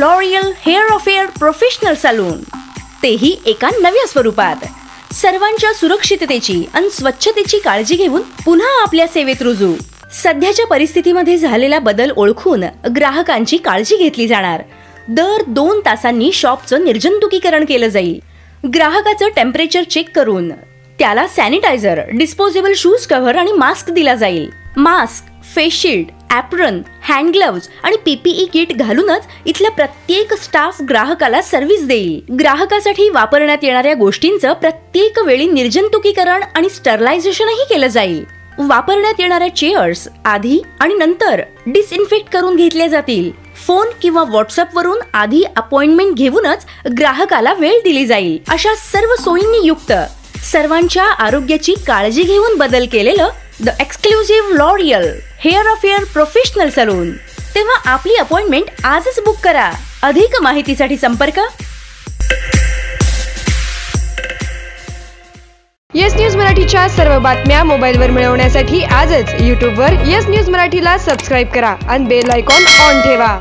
L'Oreal hair affair professional salon तेही एका नव्या स्वरूपात. सर्वांच्या सुरक्षिततेची आणि स्वच्छतेची काळजी घेऊन पुन्हा आपल्या सेवेत रुजू. सध्याच्या परिस्थितीमध्ये झालेला बदल ओळखून ग्राहकांची काळजी घेतली जाणार. दर दोन तासांनी शॉपचं निर्जंतुकीकरण केलं जाईल. ग्राहकाचं टेम्परेचर चेक करून त्याला सॅनिटायझर डिस्पोजेबल शूज कव्हर आणि मास्क दिला जाईल. Mask face shield apron hand gloves आणि पीपीई किट घालूनच इथल्या प्रत्येक स्टाफ ग्राहकाला सर्व्हिस देईल. ग्राहकासाठी वापरण्यात येणाऱ्या गोष्टींचं प्रत्येक वेळी निर्जंतुकीकरण आणि स्टरलायझेशनही केलं जाईल. वापरण्यात येणाऱ्या चेअर्स आधी आणि नंतर डिसइन्फेक्ट करून घेतल्या जातील. फोन किंवा व्हॉट्सअप वरून आधी अपॉइंटमेंट घेऊनच ग्राहकाला वेळ दिली जाईल. अशा सर्व सोयींनी युक्त सर्वांच्या आरोग्याची काळजी घेऊन बदल केलेलं the exclusive L'Oreal hair affair professional salon तेव्हा आपली अपॉइंटमेंट आजच बुक करा. अधिक माहितीसाठी संपर्क. येस न्यूज मराठीच्या सर्व बातम्या मोबाईलवर मिळवण्यासाठी आजच यूट्यूबवर येस न्यूज मराठीला सबस्क्राईब करा आणि बेल आयकॉन ऑन ठेवा.